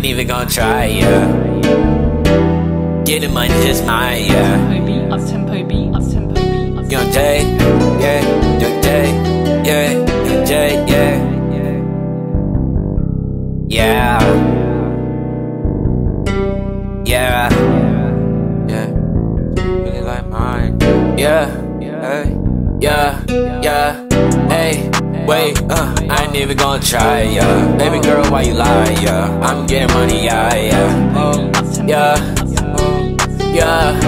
ain't even gonna try, yeah. Getting money just mine, yeah. Tempo beat, us tempo beat, us tempo beat, us Young Jay, yeah, Young Jay, yeah, Young Jay, yeah. Yeah. Yeah. Yeah. Really like mine. Yeah. Hey. Yeah. Yeah. Hey. Wait, uh, I ain't even gonna try, yeah. Baby girl, why you lie, yeah? I'm getting money, yeah, yeah. Yeah. Yeah,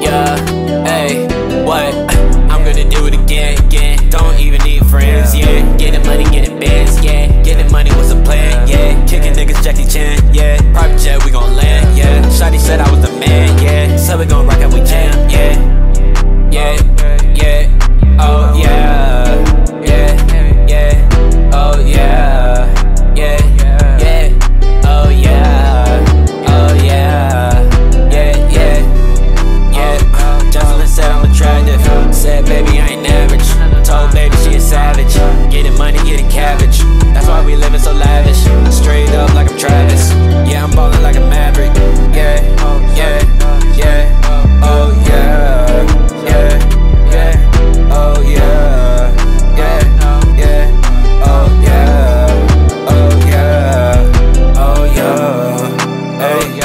yeah, hey, what? Living so lavish. Straight up like I'm Travis. Yeah, I'm ballin' like a maverick. Yeah, oh, yeah, yeah. Oh yeah, yeah, yeah. Oh yeah, yeah, yeah. Oh yeah, oh yeah, oh yeah. Hey,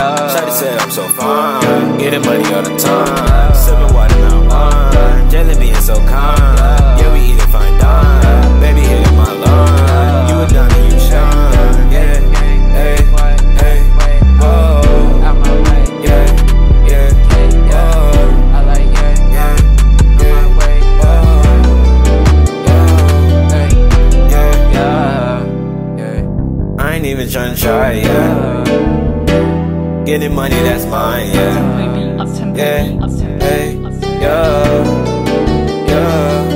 said I'm so fine. Getting money all the time. Sipping watermelon wine. Jelly being so kind. ain't even trying to try, yeah Getting money, that's mine, yeah Yeah, hey, yo, Yeah.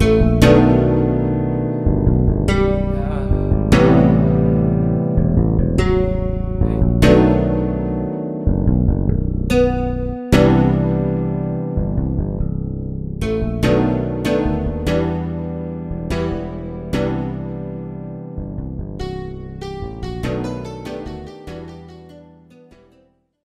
Yeah.